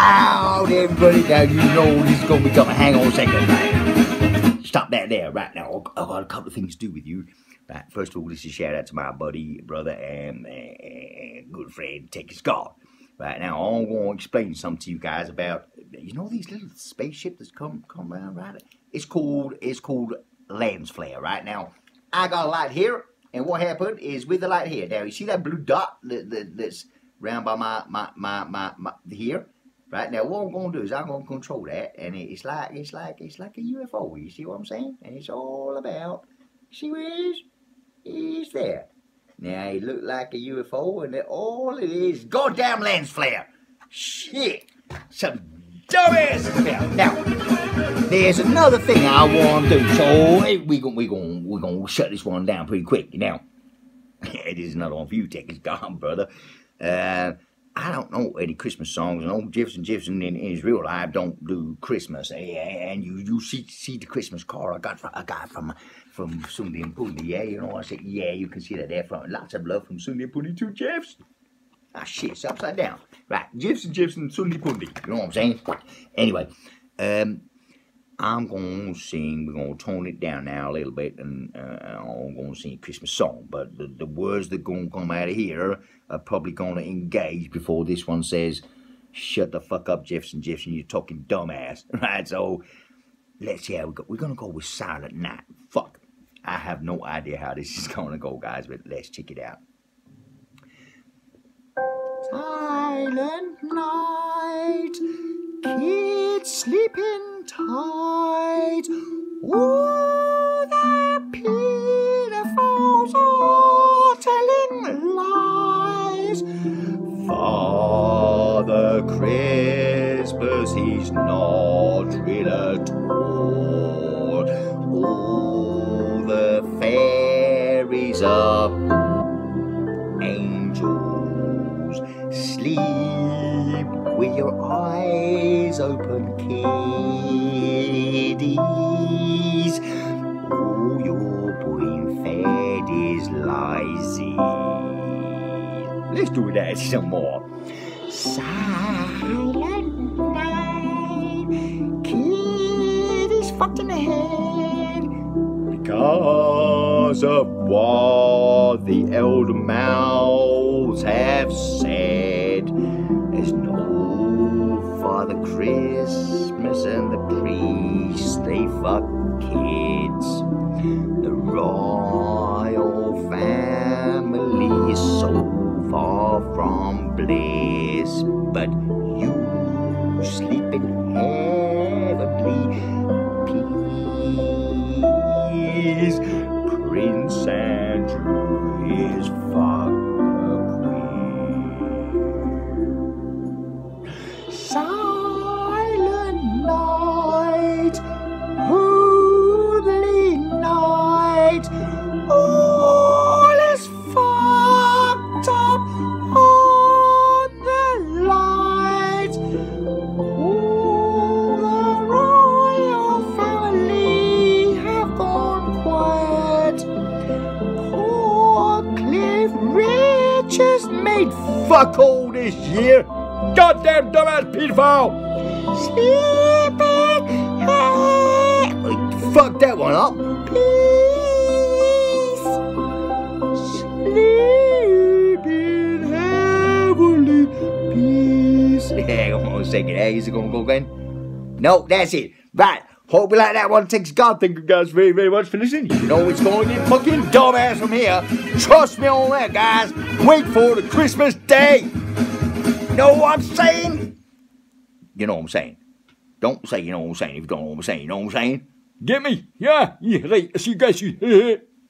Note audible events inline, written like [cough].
loud, everybody. Now you know this is gonna be coming. Hang on a second. Stop that there. Right now, I've got a couple of things to do with you. Right. First of all, this is a shout out to my buddy, brother, and, and good friend, Take God. Right now, I'm going to explain something to you guys about you know these little spaceships that's come come around, right? It's called it's called lens flare. Right now, I got a light here, and what happened is with the light here. Now you see that blue dot that, that, that's round by my my, my my my here. Right now, what I'm gonna do is I'm gonna control that, and it's like it's like it's like a UFO. You see what I'm saying? And it's all about. See where it is? It's there. Now it looked like a UFO, and all it is, goddamn lens flare. Shit, some dumbass. Now, now, there's another thing I want to do. So we gonna we gonna we gonna shut this one down pretty quick. Now, [laughs] it is not on view. Take it's gone, brother. Uh, I don't know any Christmas songs, and old Jefferson Jefferson in, in his real life don't do Christmas. And you you see see the Christmas car I got from, I got from from Sunday and Pundy, yeah, you know. What I said, yeah, you can see that there from lots of love from Sunday and Pundy to Jeffs. Ah shit, it's upside down. Right, Jefferson Jefferson Sunday Pundy. You know what I'm saying? Anyway, um, I'm gonna sing. We're gonna tone it down now a little bit, and uh, I'm gonna sing a Christmas song. But the, the words that are gonna come out of here are probably gonna engage before this one says, "Shut the fuck up, Jefferson Jefferson. You're talking dumbass." [laughs] Right? So let's see how we go. We're gonna go with Silent Night. Fuck. I have no idea how this is [laughs] gonna go, guys. But let's check it out. Silent night, sleeping tight. Oh, the pedophiles are telling lies. Father Christmas, he's not real at all. All the fairies are angels. Sleep with your eyes open, kiddies. Oh, your brain fed is lazy. Let's do that some more. Silent night, kiddies fucked in the head because of what the elder mouths have said. There's no Christmas and the priests, they fuck kids. The royal family is so far from bliss, but you sleep in heavenly peace. Prince Andrew is Richards fuck all this year. Goddamn dumbass pedophile! Sleeping. Fuck that one up. Please. Sleeping heavily. Peace. Hang on a second. Hey, is it gonna go again? No, that's it. Right. Hope you like that one. Thanks God. Thank you guys very, very much for listening. You know it's going to get fucking dumbass from here. Trust me on that, guys. Wait for the Christmas day. Know what I'm saying? You know what I'm saying. Don't say you know what I'm saying if you don't know what I'm saying. You know what I'm saying? Get me? Yeah. Yeah. I see you guys. [laughs]